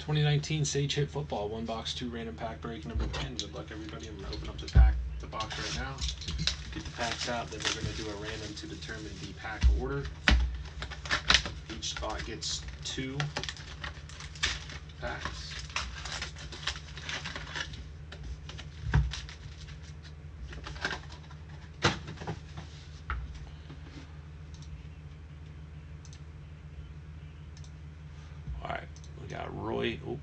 2019 Sage Hit Football, one box, two random pack break number 10. Good luck, everybody. I'm going to open up the pack, the box right now. Get the packs out, then we're going to do a random to determine the pack order. Each spot gets two packs. All right, we got Roy. Oh,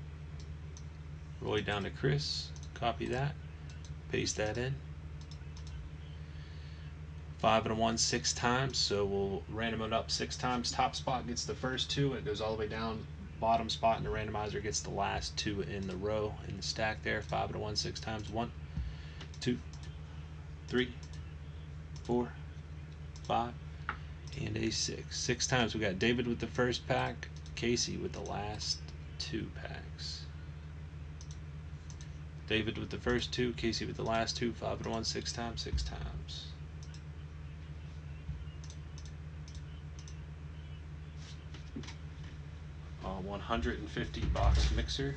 Roy down to Chris. Copy that. Paste that in. Five and a one six times, so we'll random it up six times. Top spot gets the first two. It goes all the way down. Bottom spot in the randomizer gets the last two in the row in the stack there. Five and a one six times. One, two, three, four, five, and a six. Six times. We got David with the first pack, Casey with the last two packs. David with the first two, Casey with the last two, five and one, six times, six times. Uh, 150 box mixer.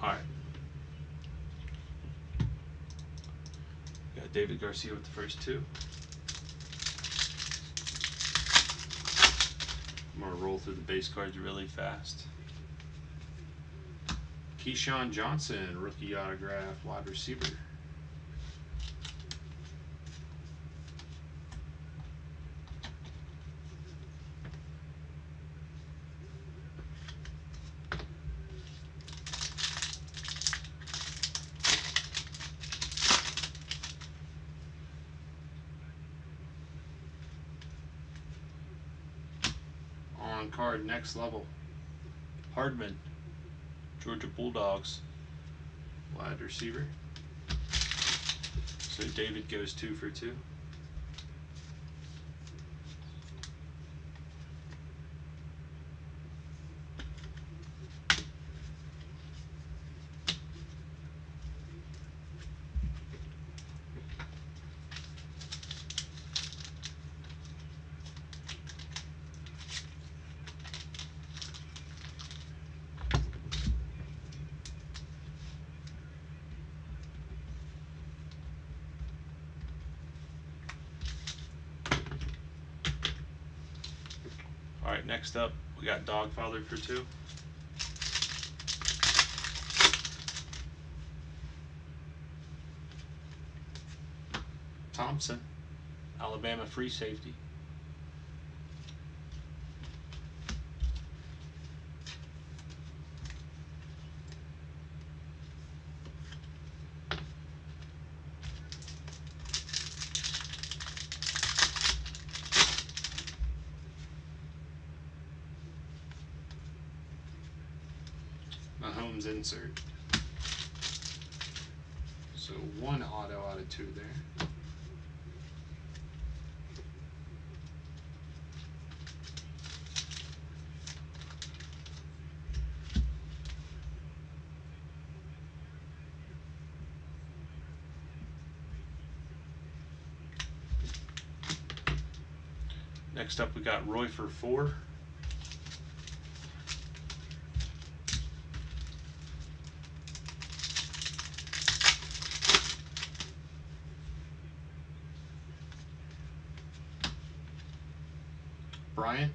Alright. Got David Garcia with the first two. I'm gonna roll through the base cards really fast. KeeSean Johnson, rookie autograph, wide receiver. On card next level. Hardman, Georgia Bulldogs, wide receiver. So David goes two for two. Next up we got Dogfather for two. Thompson, Alabama free safety. Insert. So one auto out of two there. Next up, we got Roy for four. Brian.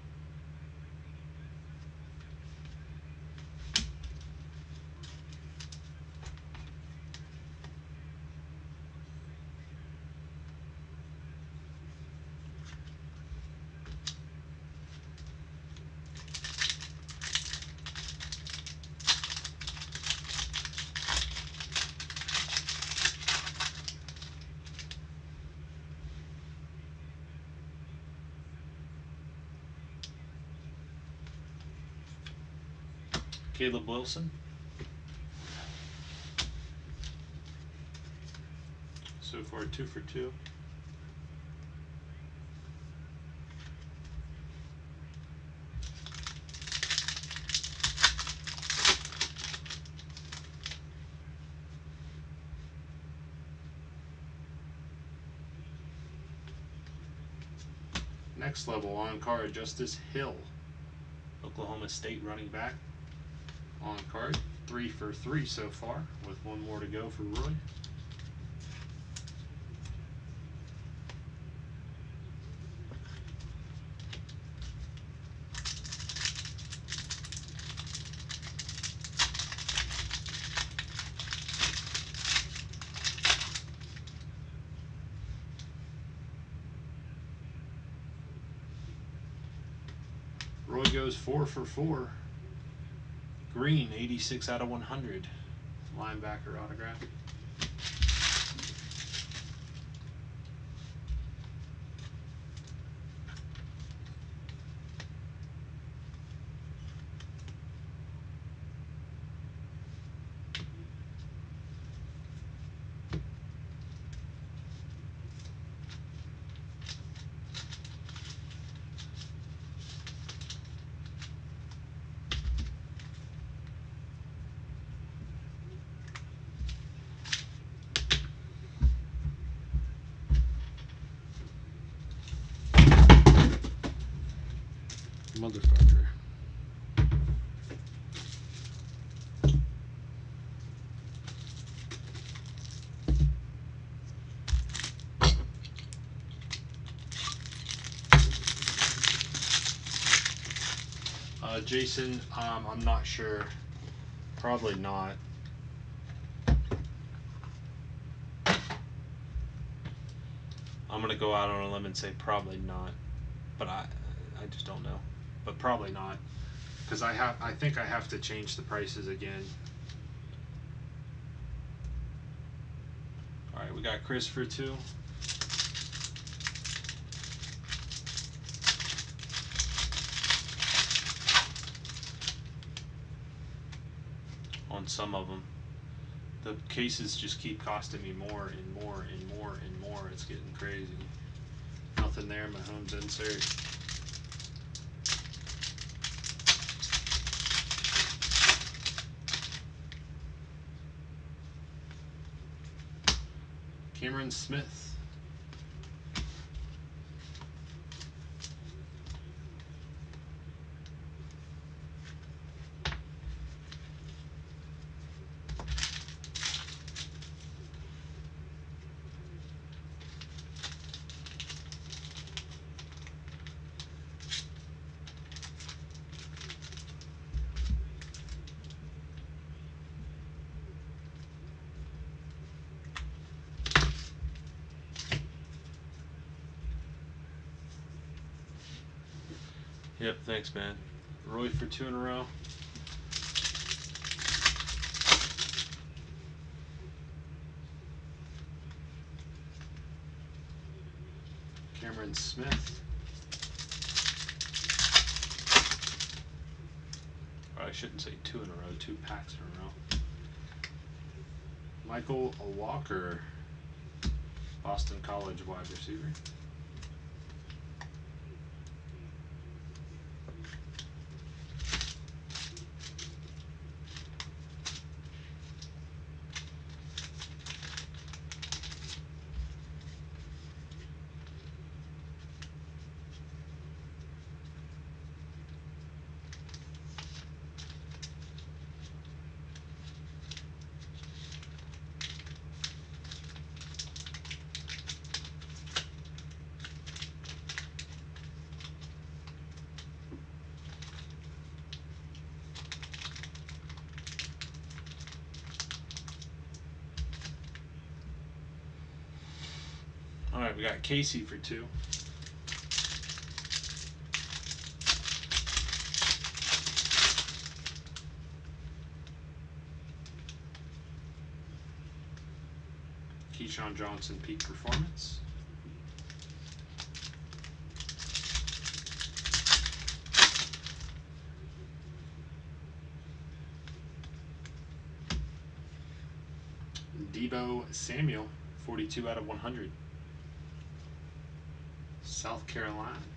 Caleb Wilson. So far, two for two. Next level on card, Justice Hill, Oklahoma State running back. On card, three for three so far, with one more to go for Roy. Roy goes four for four. Green, 86 out of 100. Linebacker autograph. Motherfucker. Uh, Jason, um, I'm not sure. Probably not. I'm gonna go out on a limb and say probably not, but I, I just don't know. But probably not, because I have, I think I have to change the prices again. All right, we got Chris for two. On some of them, the cases just keep costing me more and more and more and more. It's getting crazy. Nothing there. Mahomes insert. Cameron Smith. Yep, thanks, man. Roy for two in a row. Cameron Smith. Or I shouldn't say two in a row, two packs in a row. Michael Walker, Boston College wide receiver. right, we got Casey for two. KeeSean Johnson peak performance. Deebo Samuel, 42 out of 100. South Carolina.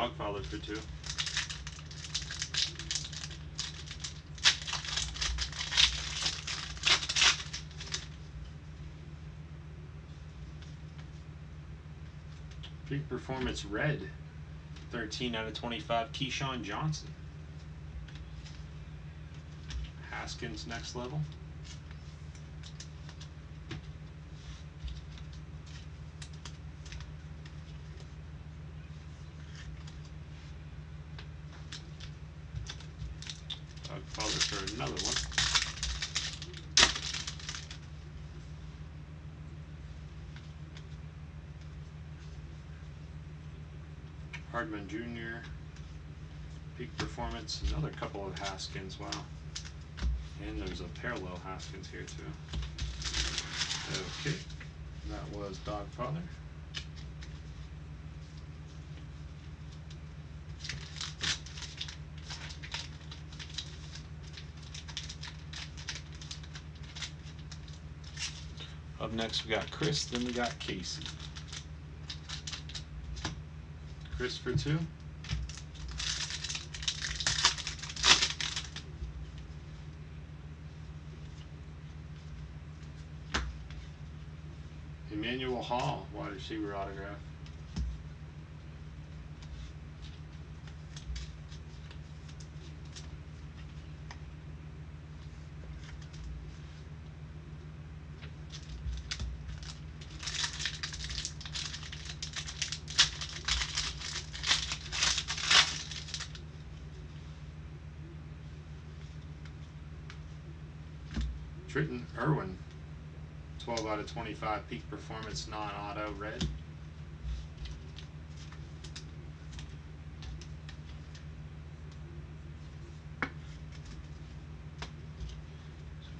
Dogfather for two. Peak Performance Red. 13 out of 25. KeeSean Johnson. Haskins next level. Dogfather for another one. Hardman Jr. Peak Performance, another couple of Haskins, wow. And there's a parallel Haskins here too. Okay, that was Dogfather. Up next we got Chris, then we got Casey. Chris for two. Emmanuel Hall, wide receiver autograph. Trenton Irwin, 12 out of 25 peak performance non auto red. So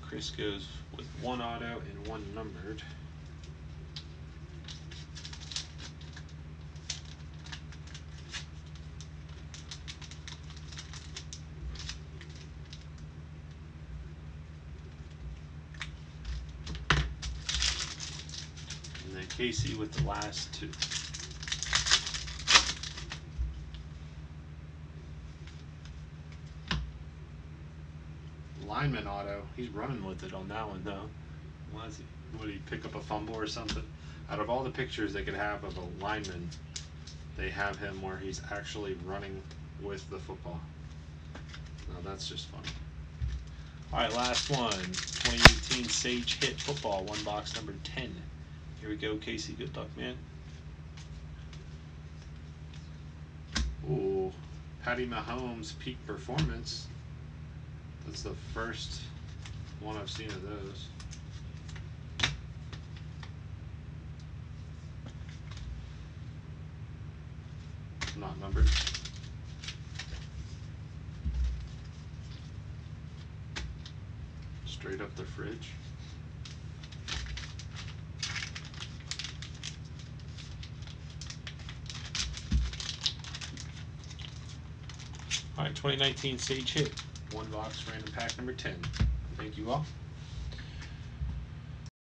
Chris goes with one auto and one numbered. And then Casey with the last two. Lineman auto. He's running with it on that one though. Is he? Would he pick up a fumble or something? Out of all the pictures they could have of a lineman, they have him where he's actually running with the football. Now that's just fun. All right, last one. 2018 Sage Hit Football, one box number 10. Here we go, Casey. Good luck, man. Ooh, Patty Mahomes peak performance. That's the first one I've seen of those. Not numbered. Straight up the fridge. 2019 Sage Hit. One box, random pack number 10. Thank you all.